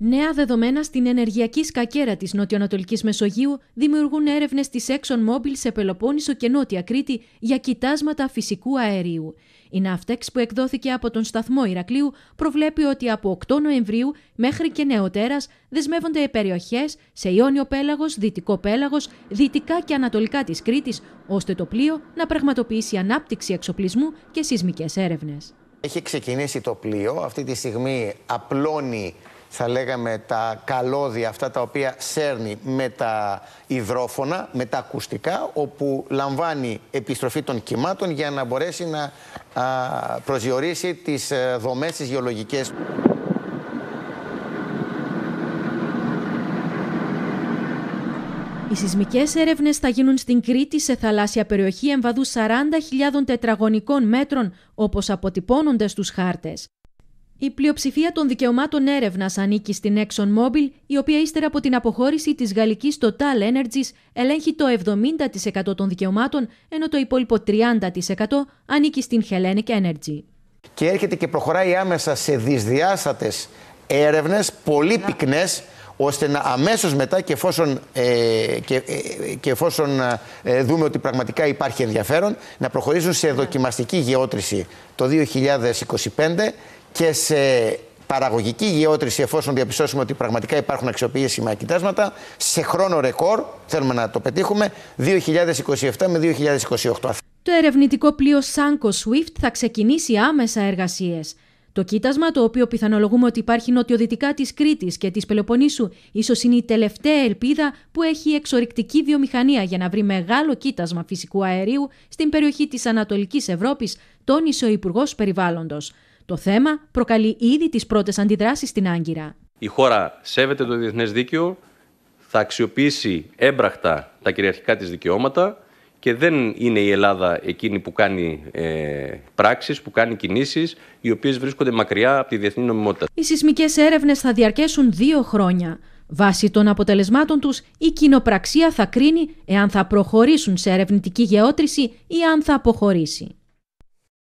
Νέα δεδομένα στην ενεργειακή σκακέρα της Νοτιοανατολικής Μεσογείου δημιουργούν έρευνες της ExxonMobil σε Πελοπόννησο και Νότια Κρήτη για κοιτάσματα φυσικού αερίου. Η Ναυτέξ που εκδόθηκε από τον σταθμό Ηρακλείου προβλέπει ότι από 8 Νοεμβρίου μέχρι και νεοτέρας δεσμεύονται περιοχές σε Ιόνιο Πέλαγος, Δυτικό Πέλαγος, Δυτικά και Ανατολικά της Κρήτης, ώστε το πλοίο να πραγματοποιήσει ανάπτυξη εξοπλισμού και σεισμικές έρευνες. Έχει ξεκινήσει το πλοίο. Αυτή τη στιγμή απλώνει θα λέγαμε τα καλώδια αυτά τα οποία σέρνει με τα υδρόφωνα, με τα ακουστικά όπου λαμβάνει επιστροφή των κυμάτων για να μπορέσει να προσδιορίσει τις ε, δομές τις γεωλογικές. Οι σεισμικές έρευνες θα γίνουν στην Κρήτη σε θαλάσσια περιοχή εμβαδού 40.000 τετραγωνικών μέτρων, όπως αποτυπώνονται στους χάρτες. Η πλειοψηφία των δικαιωμάτων έρευνας ανήκει στην ExxonMobil, η οποία ύστερα από την αποχώρηση της γαλλικής Total Energies ελέγχει το 70% των δικαιωμάτων, ενώ το υπόλοιπο 30% ανήκει στην Hellenic Energy. Και έρχεται και προχωράει άμεσα σε δυσδιάστατες έρευνες, πολύ πυκνές, ώστε να αμέσως μετά και εφόσον, ε, και, ε, και εφόσον ε, δούμε ότι πραγματικά υπάρχει ενδιαφέρον να προχωρήσουν σε δοκιμαστική γεώτρηση το 2025 και σε παραγωγική γεώτρηση, εφόσον διαπιστώσουμε ότι πραγματικά υπάρχουν αξιοποιήσιμα κοιτάσματα, σε χρόνο ρεκόρ, θέλουμε να το πετύχουμε, 2027 με 2028. Το ερευνητικό πλοίο Sanko Swift θα ξεκινήσει άμεσα εργασίες. Το κοίτασμα, το οποίο πιθανολογούμε ότι υπάρχει νοτιοδυτικά της Κρήτης και της Πελοποννήσου, ίσως είναι η τελευταία ελπίδα που έχει η εξορρυκτική βιομηχανία για να βρει μεγάλο κοίτασμα φυσικού αερίου στην περιοχή της Ανατολικής Ευρώπης, τόνισε ο Υπουργός Περιβάλλοντος. Το θέμα προκαλεί ήδη τις πρώτες αντιδράσεις στην Άγκυρα. Η χώρα σέβεται το διεθνές δίκαιο, θα αξιοποιήσει έμπραχτα τα κυριαρχικά της δικαιώματα και δεν είναι η Ελλάδα εκείνη που κάνει ε, πράξεις, που κάνει κινήσεις, οι οποίες βρίσκονται μακριά από τη διεθνή νομιμότητα. Οι σεισμικές έρευνες θα διαρκέσουν δύο χρόνια. Βάσει των αποτελεσμάτων τους, η κοινοπραξία θα κρίνει εάν θα προχωρήσουν σε ερευνητική γεώτρηση ή αν θα αποχωρήσει.